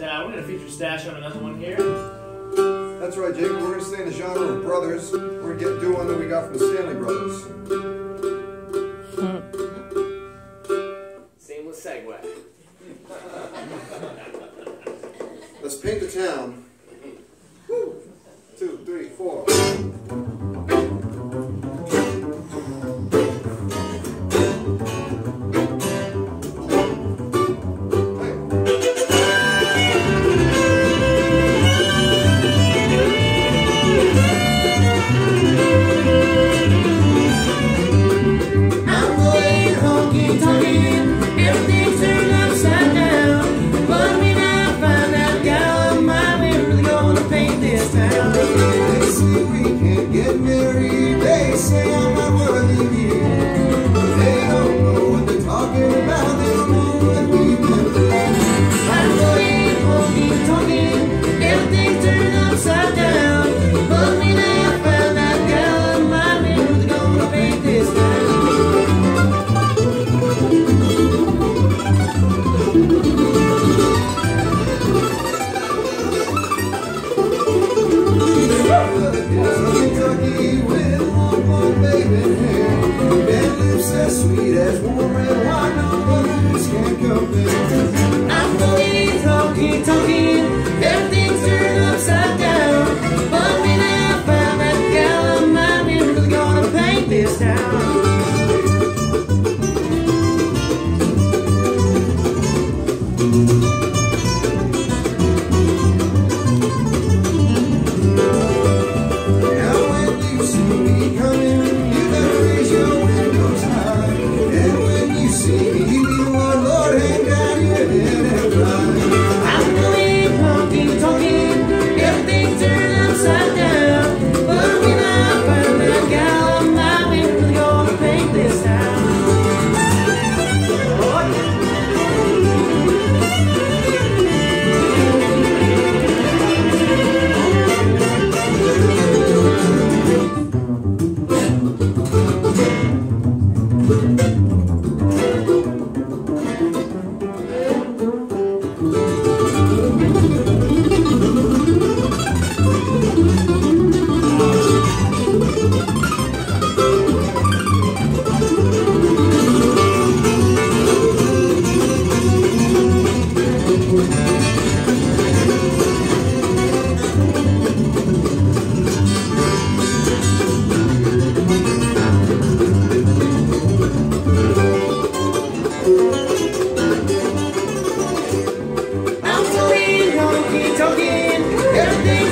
And uh, we're going to feature Stash on another one here. That's right, Jacob. We're going to stay in the genre of brothers. We're going to get do one that we got from the Stanley Brothers. Seamless segue. Let's paint the town. Two, three, four. help it. everything